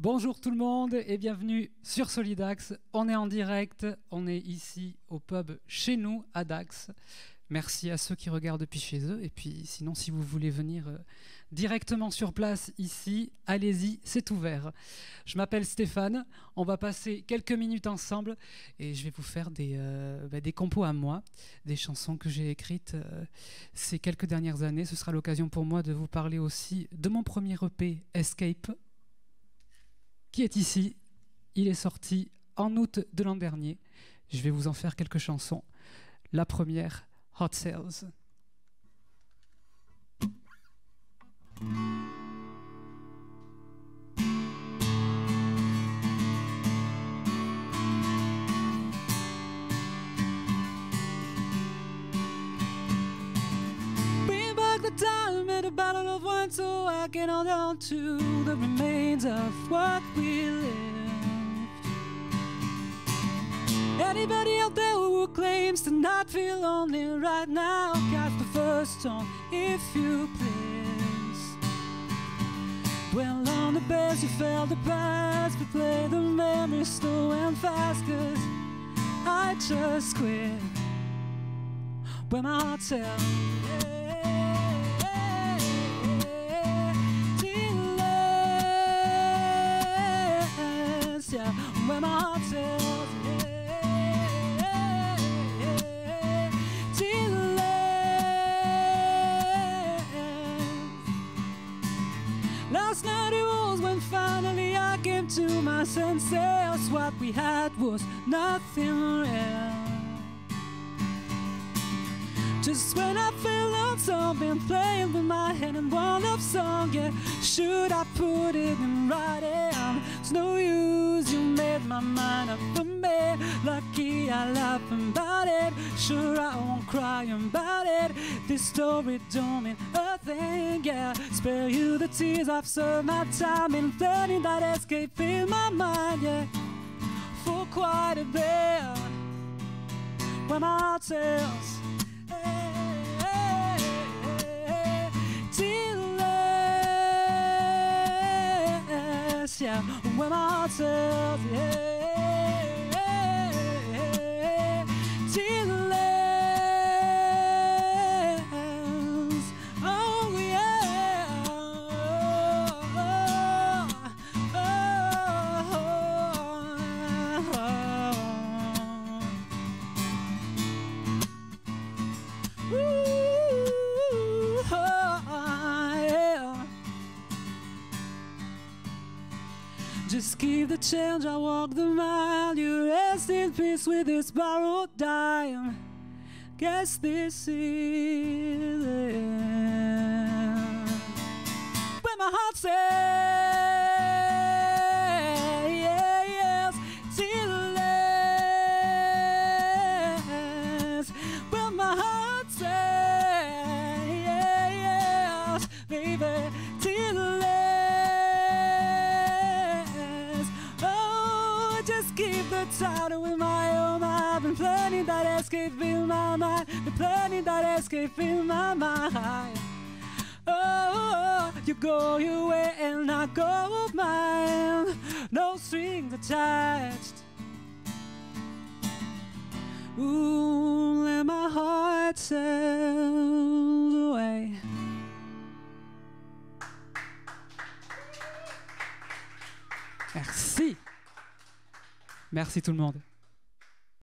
Bonjour tout le monde et bienvenue sur Solidax. On est en direct, on est ici au pub chez nous à Dax. Merci à ceux qui regardent depuis chez eux. Et puis sinon, si vous voulez venir euh, directement sur place ici, allez-y, c'est ouvert. Je m'appelle Stéphane, on va passer quelques minutes ensemble et je vais vous faire des, euh, bah, compos à moi, des chansons que j'ai écrites euh, ces quelques dernières années. Ce sera l'occasion pour moi de vous parler aussi de mon premier EP, Escape, est ici. Il est sorti en août de l'an dernier. Je vais vous en faire quelques chansons. La première, Hot Sales. Of wine so I can hold on to the remains of what we lived. Anybody out there who claims to not feel lonely right now, cast the first stone if you please. Dwell on the best you felt the past, but play the memories slow and fast, cause I just quit when my heart tells yeah, when my heart tells Last night it was when finally I came to my senses. What we had was nothing real. Just when I feel lonesome, been playing with my head and one love song. Yeah, should I put it in writing? It's no use, you made my mind up for me. Lucky I laugh about it. Sure, I won't cry about it. This story don't mean a thing. Yeah, spare you the tears. I've served my time in letting that escape in my mind. Yeah, for quite a bit. When my heart tells. Yeah, when heart tells, yeah, Just keep the change, I walk the mile. You rest in peace with this borrowed dime. Guess this is the end. When my heart says yeah, yes, till ends. When my heart says yeah, yes, baby, till title in my own mind. Been planning that escape in my mind. Been planning that escape in my mind. Oh, you go your way and I go mine. No strings attached. Ooh, let my heart sail away. Merci. Merci tout le monde.